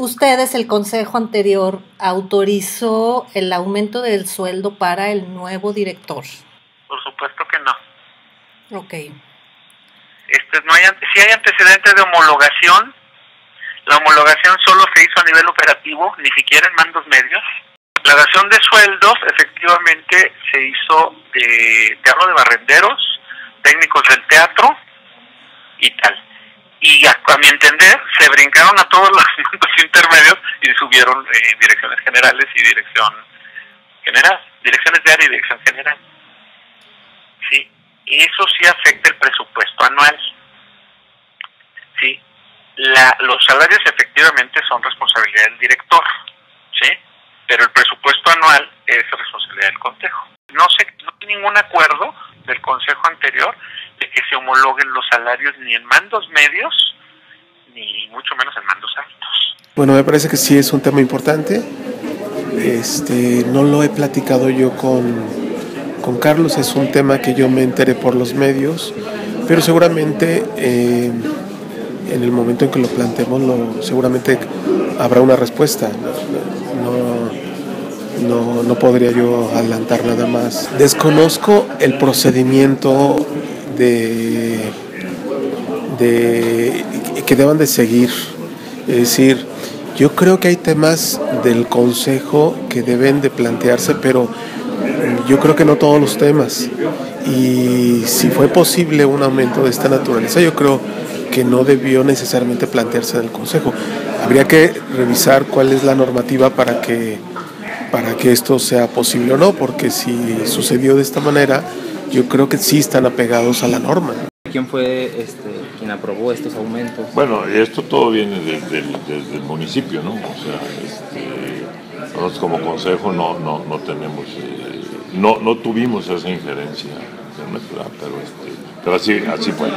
ustedes, el consejo anterior, autorizó el aumento del sueldo para el nuevo director. Por supuesto que no. Ok. Este, no hay, si hay antecedentes de homologación, la homologación solo se hizo a nivel operativo, ni siquiera en mandos medios. La dación de sueldos efectivamente se hizo de teatro de barrenderos, técnicos del teatro y tal. Y a, mi entender se brincaron a todos los intermedios y subieron eh, direcciones generales y dirección general, direcciones de área y dirección general. Sí, eso sí afecta el presupuesto anual. Sí, la, los salarios efectivamente son responsabilidad del director, ¿sí? Pero el presupuesto anual es responsabilidad del consejo. No sé, no hay ningún acuerdo del consejo anterior de que se homologuen los salarios ni en mandos medios ni mucho menos en mandos altos. Bueno, me parece que sí es un tema importante. Este, no lo he platicado yo con, con Carlos, es un tema que yo me enteré por los medios, pero seguramente eh, en el momento en que lo planteemos, seguramente habrá una respuesta. No, no, no, podría yo adelantar nada más. Desconozco el procedimiento de, de que deban de seguir. Es decir, yo creo que hay temas del Consejo que deben de plantearse, pero yo creo que no todos los temas. Y si fue posible un aumento de esta naturaleza, yo creo que no debió necesariamente plantearse en el Consejo. Habría que revisar cuál es la normativa para que, para que esto sea posible o no, porque si sucedió de esta manera, yo creo que sí están apegados a la norma. ¿Quién fue este, quien aprobó estos aumentos? Bueno, esto todo viene desde el, municipio, ¿no? O sea, este, nosotros como consejo no, no, no tenemos, eh, no, no tuvimos esa injerencia, pero, este, pero así, así fue.